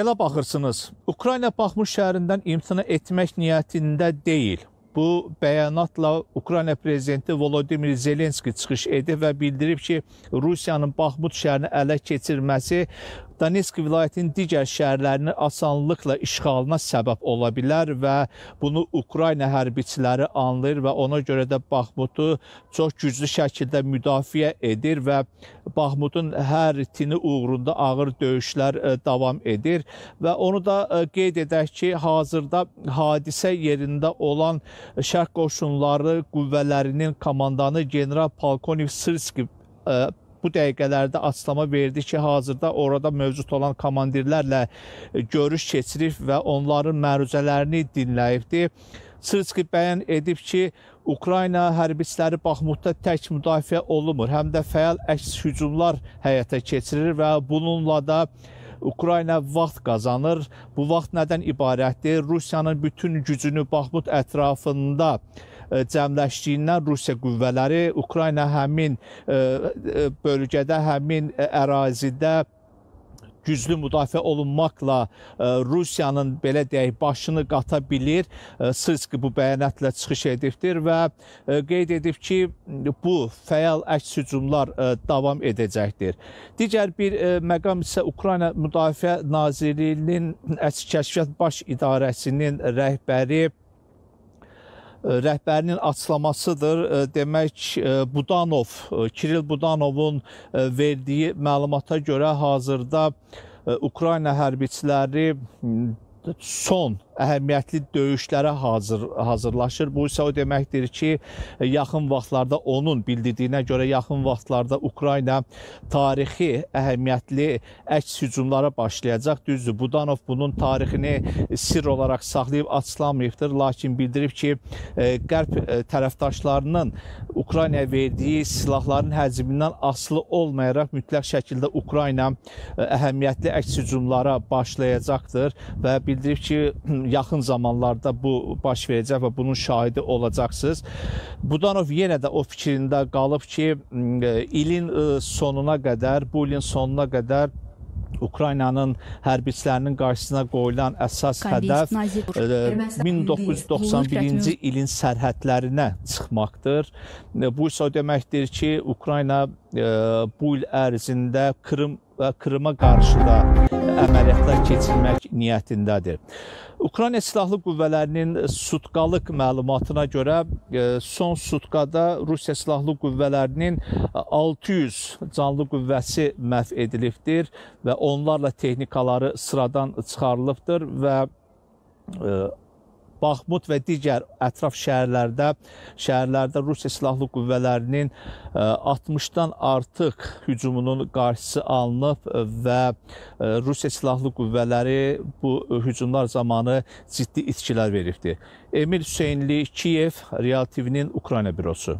Elə baxırsınız, Ukrayna Baxmuş şəhərindən imtina etmək niyyətində deyil. Bu bəyanatla Ukrayna prezidenti Volodimir Zelenski çıxış edib və bildirib ki, Rusiyanın Baxmut şəhərini ələ keçirməsi Donetsk vilayətinin digər şəhərlərini asanlıqla işğalına səbəb ola bilər və bunu Ukrayna hərbiçiləri anlayır və ona görə də Baxmutu çox güclü şəkildə müdafiə edir və Baxmutun hər tini uğrunda ağır döyüşlər e, davam edir və onu da e, qeyd edək ki, hazırda hadisə yerində olan Şərq qoşunları qüvvələrinin komandanı general polkovnik Sırski e, bu dəqiqələrdə açıqlama verdi ki, hazırda orada mövcud olan komandirlərlə e, görüş keçirib və onların məruzələrini dinləyibdir. Sırski bəyan edib ki, Ukrayna hərbiçiləri Baxmutda tək müdafiə olunmur, həm də fəal əks hücumlar həyata keçirir və bununla da Ukrayna vaxt qazanır. Bu vaxt nədən ibarətdir? Rusiyanın bütün gücünü Baxmut ətrafında cəmləşdiyindən Rusiya qüvvələri Ukrayna həmin bölgədə, həmin ərazidə güclü müdafiə olunmaqla Rusiyanın belə deyək başını qata bilir. Sırski bu bəyanatla çıxış edibdir və qeyd edib ki, bu fəal əks hücumlar davam edəcəkdir. Digər bir məqam isə Ukrayna Müdafiə Nazirliyinin Əks Kəşfiyyat Baş İdarəsinin rəhbəri rəhbərinin açıqlamasıdır. Demək, Budanov, Kiril Budanovun verdiyi məlumata görə hazırda Ukrayna hərbiçiləri son əhəmiyyətli döyüşlərə hazır hazırlaşır. Bu isə o deməkdir ki, yaxın vaxtlarda onun bildirdiyinə görə yaxın vaxtlarda Ukrayna tarixi əhəmiyyətli əks hücumlara başlayacaq. Düzdür, Budanov bunun tarixini sirr olaraq saxlayıb açıqlamayıbdır, lakin bildirib ki, e, qərb e, tərəfdaşlarının Ukraynaya verdiyi silahların həcmindən asılı olmayaraq mütləq şəkildə Ukrayna e, əhəmiyyətli əks hücumlara başlayacaqdır və bildirib ki, yaxın zamanlarda bu baş verəcək və bunun şahidi olacaqsınız. Budanov yenə də o fikrində qalıb ki, ilin sonuna qədər, bu ilin sonuna qədər Ukraynanın hərbiçilərinin qarşısına qoyulan əsas hədəf 1991-ci ilin sərhədlərinə çıxmaqdır. Bu isə o deməkdir ki, Ukrayna bu il ərzində Krım və Krıma qarşı da əməliyyatlar keçirmək niyyətindədir. Ukrayna Silahlı Qüvvələrinin sutqalıq məlumatına görə son sutqada Rusiya Silahlı Qüvvələrinin 600 canlı qüvvəsi məhv edilibdir və onlarla texnikaları sıradan çıxarılıbdır və Baxmut və digər ətraf şəhərlərdə şəhərlərdə Rusiya silahlı qüvvələrinin 60-dan e, artıq hücumunun qarşısı alınıb və e, Rusiya silahlı qüvvələri bu hücumlar zamanı ciddi itkilər veribdir. Emil Hüseynli, Kiyev, Real TV-nin Ukrayna bürosu.